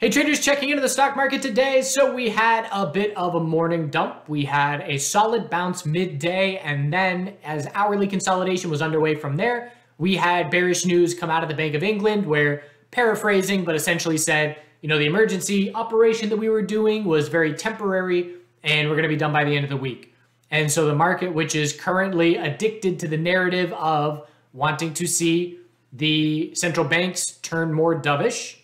Hey traders, checking into the stock market today. So we had a bit of a morning dump. We had a solid bounce midday, and then as hourly consolidation was underway from there, we had bearish news come out of the Bank of England where paraphrasing, but essentially said, you know, the emergency operation that we were doing was very temporary and we're going to be done by the end of the week. And so the market, which is currently addicted to the narrative of wanting to see the central banks turn more dovish,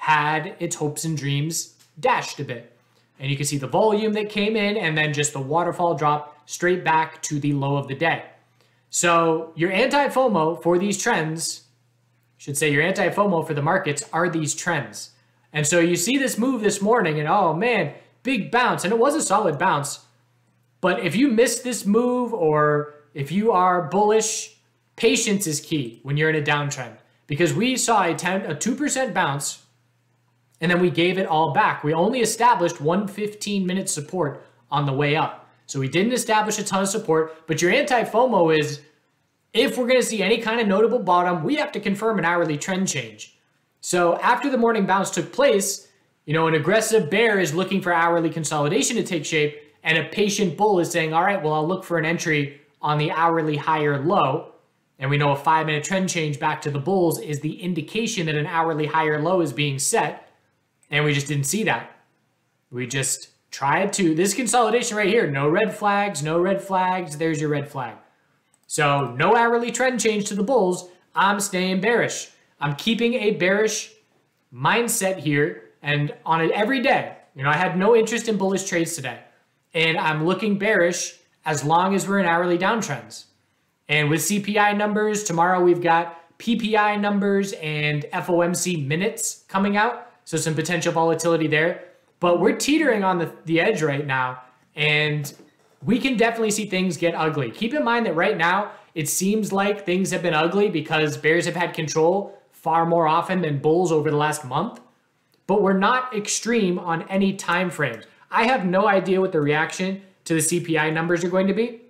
had its hopes and dreams dashed a bit. And you can see the volume that came in and then just the waterfall drop straight back to the low of the day. So your anti-FOMO for these trends, should say your anti-FOMO for the markets are these trends. And so you see this move this morning and oh man, big bounce. And it was a solid bounce. But if you miss this move or if you are bullish, patience is key when you're in a downtrend. Because we saw a 10, a 2% bounce and then we gave it all back. We only established one 15 minute support on the way up. So we didn't establish a ton of support, but your anti-FOMO is if we're going to see any kind of notable bottom, we have to confirm an hourly trend change. So after the morning bounce took place, you know, an aggressive bear is looking for hourly consolidation to take shape, and a patient bull is saying, all right, well, I'll look for an entry on the hourly higher low. And we know a five minute trend change back to the bulls is the indication that an hourly higher low is being set. And we just didn't see that. We just tried to, this consolidation right here, no red flags, no red flags, there's your red flag. So no hourly trend change to the bulls. I'm staying bearish. I'm keeping a bearish mindset here and on it every day. You know, I had no interest in bullish trades today. And I'm looking bearish as long as we're in hourly downtrends. And with CPI numbers, tomorrow we've got PPI numbers and FOMC minutes coming out. So some potential volatility there. But we're teetering on the, the edge right now. And we can definitely see things get ugly. Keep in mind that right now, it seems like things have been ugly because bears have had control far more often than bulls over the last month. But we're not extreme on any time frames. I have no idea what the reaction to the CPI numbers are going to be.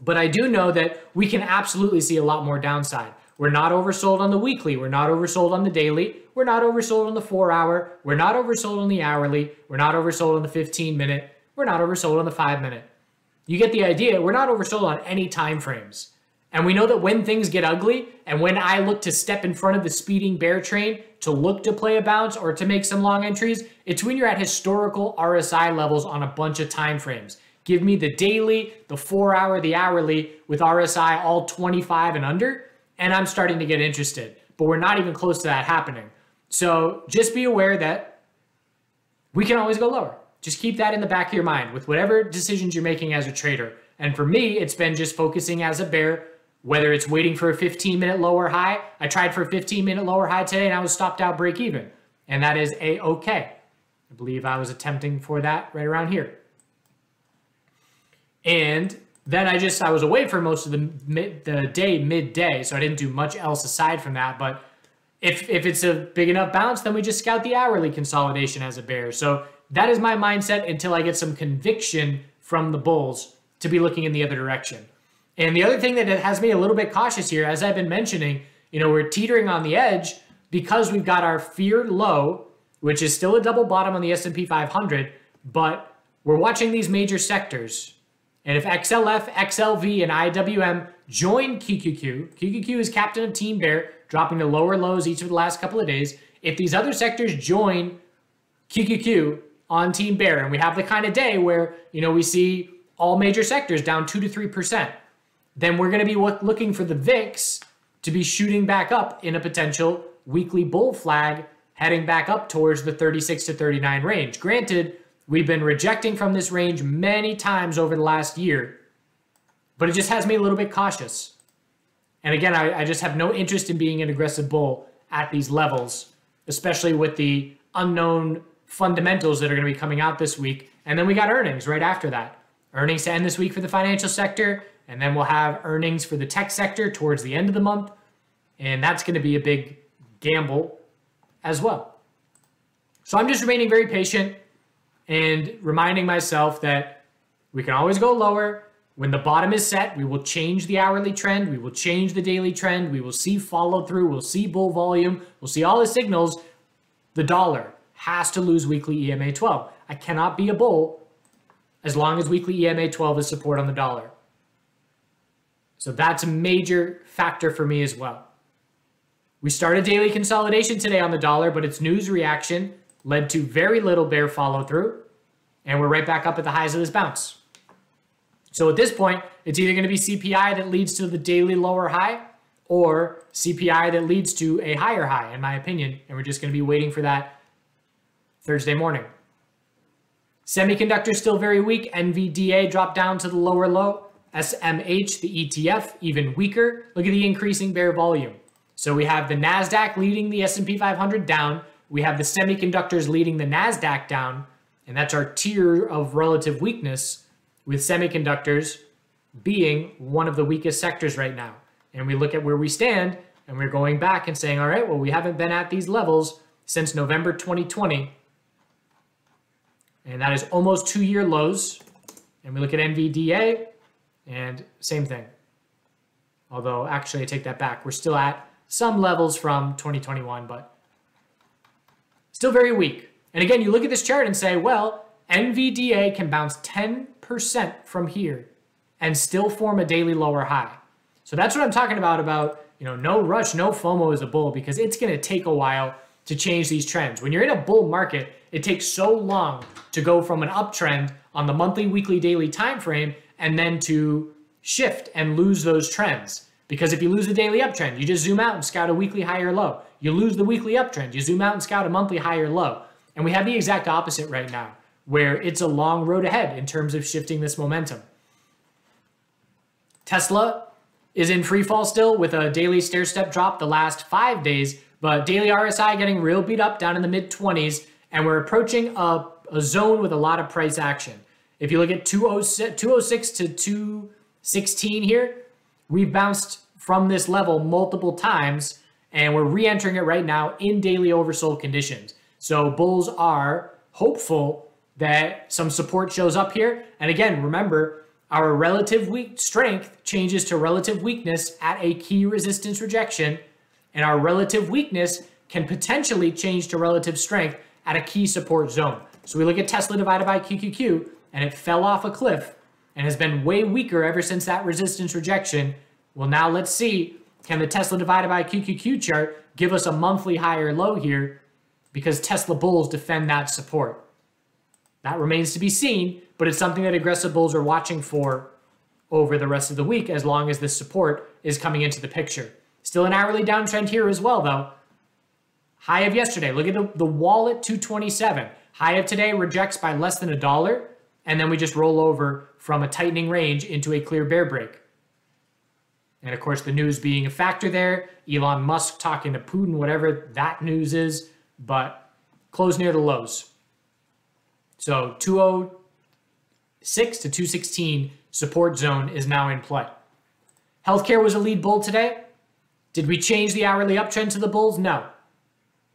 But I do know that we can absolutely see a lot more downside. We're not oversold on the weekly. We're not oversold on the daily. We're not oversold on the four hour. We're not oversold on the hourly. We're not oversold on the 15 minute. We're not oversold on the five minute. You get the idea. We're not oversold on any time frames. And we know that when things get ugly and when I look to step in front of the speeding bear train to look to play a bounce or to make some long entries, it's when you're at historical RSI levels on a bunch of time frames. Give me the daily, the four hour, the hourly with RSI all 25 and under and I'm starting to get interested. But we're not even close to that happening. So just be aware that we can always go lower. Just keep that in the back of your mind with whatever decisions you're making as a trader. And for me, it's been just focusing as a bear, whether it's waiting for a 15 minute lower high. I tried for a 15 minute lower high today and I was stopped out break even. And that is a okay. I believe I was attempting for that right around here. And then I just I was away for most of the mid, the day midday, so I didn't do much else aside from that. But if if it's a big enough bounce, then we just scout the hourly consolidation as a bear. So that is my mindset until I get some conviction from the bulls to be looking in the other direction. And the other thing that has me a little bit cautious here, as I've been mentioning, you know, we're teetering on the edge because we've got our fear low, which is still a double bottom on the S&P 500, but we're watching these major sectors and if XLF, XLV, and IWM join QQQ, QQQ is captain of Team Bear, dropping to lower lows each of the last couple of days. If these other sectors join QQQ on Team Bear, and we have the kind of day where, you know, we see all major sectors down 2 to 3%, then we're going to be looking for the VIX to be shooting back up in a potential weekly bull flag heading back up towards the 36 to 39 range. Granted, We've been rejecting from this range many times over the last year, but it just has me a little bit cautious. And again, I, I just have no interest in being an aggressive bull at these levels, especially with the unknown fundamentals that are going to be coming out this week. And then we got earnings right after that. Earnings to end this week for the financial sector, and then we'll have earnings for the tech sector towards the end of the month. And that's going to be a big gamble as well. So I'm just remaining very patient and reminding myself that we can always go lower. When the bottom is set, we will change the hourly trend. We will change the daily trend. We will see follow through. We'll see bull volume. We'll see all the signals. the dollar has to lose weekly EMA 12. I cannot be a bull as long as weekly EMA 12 is support on the dollar. So that's a major factor for me as well. We started daily consolidation today on the dollar, but its news reaction led to very little bear follow through, and we're right back up at the highs of this bounce. So at this point, it's either going to be CPI that leads to the daily lower high or CPI that leads to a higher high, in my opinion. And we're just going to be waiting for that Thursday morning. Semiconductors still very weak. NVDA dropped down to the lower low. SMH, the ETF, even weaker. Look at the increasing bear volume. So we have the NASDAQ leading the S&P 500 down. We have the semiconductors leading the NASDAQ down. And that's our tier of relative weakness with semiconductors being one of the weakest sectors right now. And we look at where we stand and we're going back and saying, all right, well, we haven't been at these levels since November 2020. And that is almost two year lows. And we look at NVDA and same thing. Although actually I take that back. We're still at some levels from 2021, but still very weak. And again, you look at this chart and say, well, NVDA can bounce 10% from here and still form a daily lower high. So that's what I'm talking about about, you know, no rush, no FOMO as a bull because it's going to take a while to change these trends. When you're in a bull market, it takes so long to go from an uptrend on the monthly, weekly, daily time frame and then to shift and lose those trends. Because if you lose the daily uptrend, you just zoom out and scout a weekly high or low. You lose the weekly uptrend, you zoom out and scout a monthly high or low. And we have the exact opposite right now, where it's a long road ahead in terms of shifting this momentum. Tesla is in free fall still with a daily stair step drop the last five days, but daily RSI getting real beat up down in the mid 20s, and we're approaching a, a zone with a lot of price action. If you look at 206, 206 to 216 here, we've bounced from this level multiple times, and we're re-entering it right now in daily oversold conditions. So bulls are hopeful that some support shows up here. And again, remember, our relative weak strength changes to relative weakness at a key resistance rejection, and our relative weakness can potentially change to relative strength at a key support zone. So we look at Tesla divided by QQQ, and it fell off a cliff and has been way weaker ever since that resistance rejection. Well, now let's see, can the Tesla divided by QQQ chart give us a monthly high or low here because Tesla bulls defend that support? That remains to be seen, but it's something that aggressive bulls are watching for over the rest of the week as long as this support is coming into the picture. Still an hourly downtrend here as well, though. High of yesterday. Look at the, the wall at 227. High of today rejects by less than a dollar, and then we just roll over from a tightening range into a clear bear break. And of course, the news being a factor there, Elon Musk talking to Putin, whatever that news is, but close near the lows. So 206 to 216 support zone is now in play. Healthcare was a lead bull today. Did we change the hourly uptrend to the bulls? No.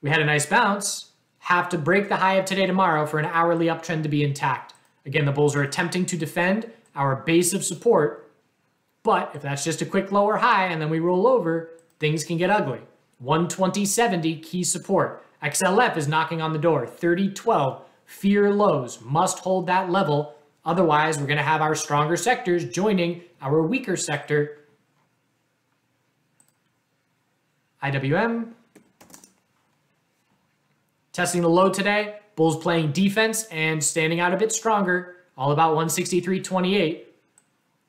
We had a nice bounce. Have to break the high of today tomorrow for an hourly uptrend to be intact. Again, the bulls are attempting to defend our base of support. But if that's just a quick lower high and then we roll over, things can get ugly. 120.70 key support. XLF is knocking on the door. 30.12 fear lows, must hold that level. Otherwise, we're going to have our stronger sectors joining our weaker sector. IWM. Testing the low today. Bulls playing defense and standing out a bit stronger. All about 163.28.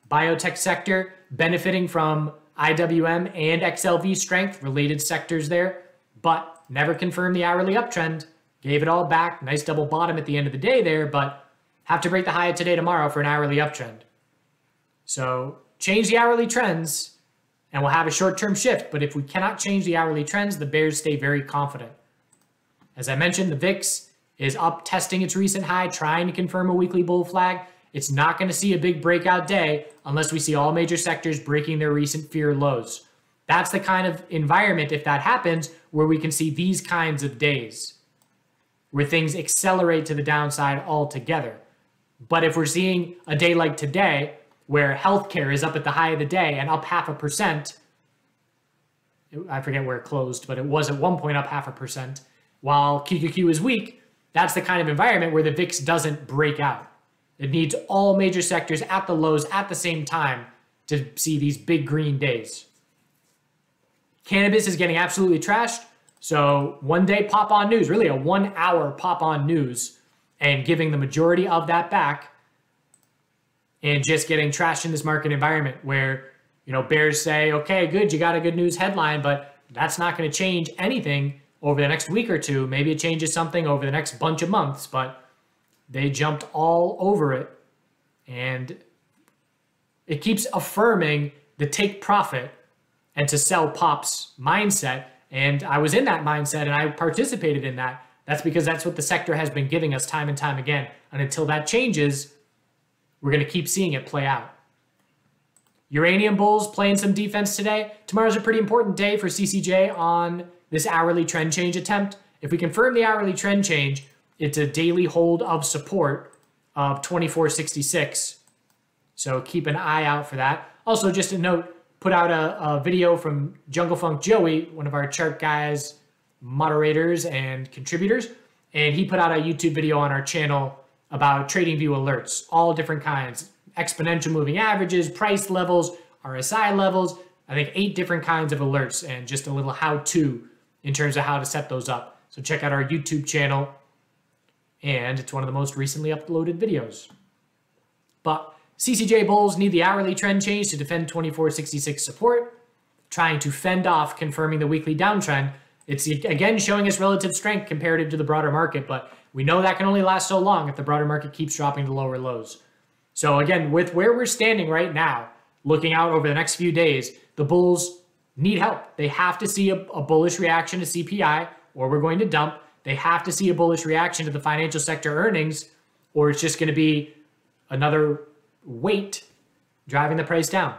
Biotech sector benefiting from IWM and XLV strength, related sectors there, but never confirmed the hourly uptrend. Gave it all back. Nice double bottom at the end of the day there, but have to break the high today tomorrow for an hourly uptrend. So change the hourly trends and we'll have a short-term shift. But if we cannot change the hourly trends, the bears stay very confident. As I mentioned, the VIX is up testing its recent high, trying to confirm a weekly bull flag. It's not going to see a big breakout day unless we see all major sectors breaking their recent fear lows. That's the kind of environment, if that happens, where we can see these kinds of days where things accelerate to the downside altogether. But if we're seeing a day like today, where healthcare is up at the high of the day and up half a percent, I forget where it closed, but it was at one point up half a percent, while QQQ is weak, that's the kind of environment where the VIX doesn't break out. It needs all major sectors at the lows at the same time to see these big green days. Cannabis is getting absolutely trashed. So one day pop on news, really a one hour pop on news, and giving the majority of that back and just getting trashed in this market environment where, you know, bears say, okay, good, you got a good news headline, but that's not going to change anything over the next week or two. Maybe it changes something over the next bunch of months, but they jumped all over it. And it keeps affirming the take profit and to sell pops mindset. And I was in that mindset and I participated in that. That's because that's what the sector has been giving us time and time again. And until that changes, we're going to keep seeing it play out. Uranium Bulls playing some defense today. Tomorrow's a pretty important day for CCJ on this hourly trend change attempt. If we confirm the hourly trend change, it's a daily hold of support of 2466. So keep an eye out for that. Also, just a note, put out a, a video from Jungle Funk Joey, one of our chart guys, moderators, and contributors. And he put out a YouTube video on our channel about TradingView alerts, all different kinds, exponential moving averages, price levels, RSI levels, I think eight different kinds of alerts and just a little how to in terms of how to set those up. So check out our YouTube channel and it's one of the most recently uploaded videos. But CCJ Bulls need the hourly trend change to defend 2466 support, trying to fend off confirming the weekly downtrend. It's again showing us relative strength comparative to the broader market, but we know that can only last so long if the broader market keeps dropping to lower lows. So again, with where we're standing right now, looking out over the next few days, the bulls need help. They have to see a, a bullish reaction to CPI or we're going to dump. They have to see a bullish reaction to the financial sector earnings or it's just going to be another weight driving the price down.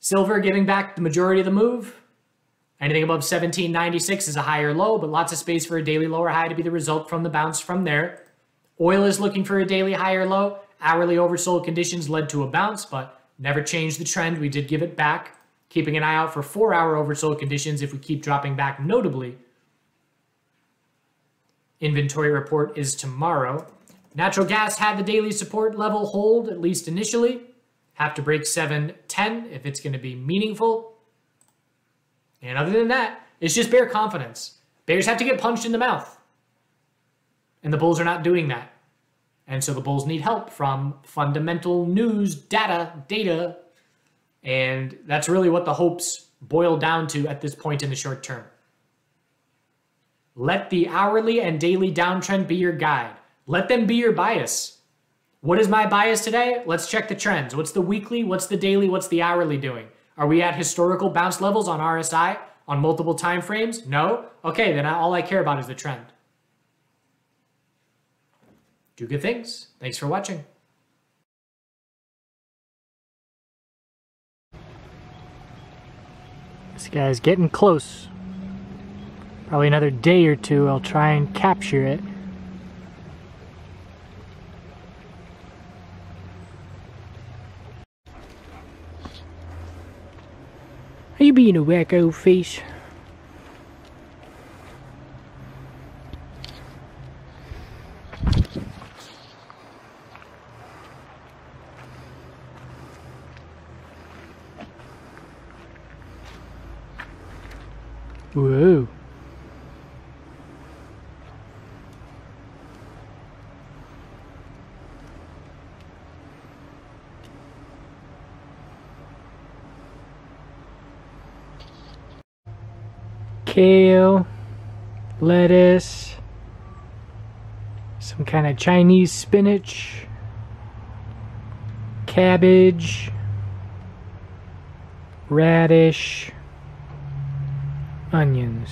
Silver giving back the majority of the move. Anything above 1796 is a higher low, but lots of space for a daily lower high to be the result from the bounce from there. Oil is looking for a daily higher low. Hourly oversold conditions led to a bounce, but never changed the trend. We did give it back, keeping an eye out for four hour oversold conditions if we keep dropping back notably. Inventory report is tomorrow. Natural gas had the daily support level hold, at least initially. Have to break 710 if it's going to be meaningful. And other than that, it's just bear confidence. Bears have to get punched in the mouth. And the Bulls are not doing that. And so the Bulls need help from fundamental news, data, data. And that's really what the hopes boil down to at this point in the short term. Let the hourly and daily downtrend be your guide. Let them be your bias. What is my bias today? Let's check the trends. What's the weekly? What's the daily? What's the hourly doing? Are we at historical bounce levels on RSI on multiple time frames? No? Okay, then all I care about is the trend. Do good things. Thanks for watching. This guy's getting close. Probably another day or two I'll try and capture it. Are you being a wacko face? Kale, lettuce, some kind of Chinese spinach, cabbage, radish, onions.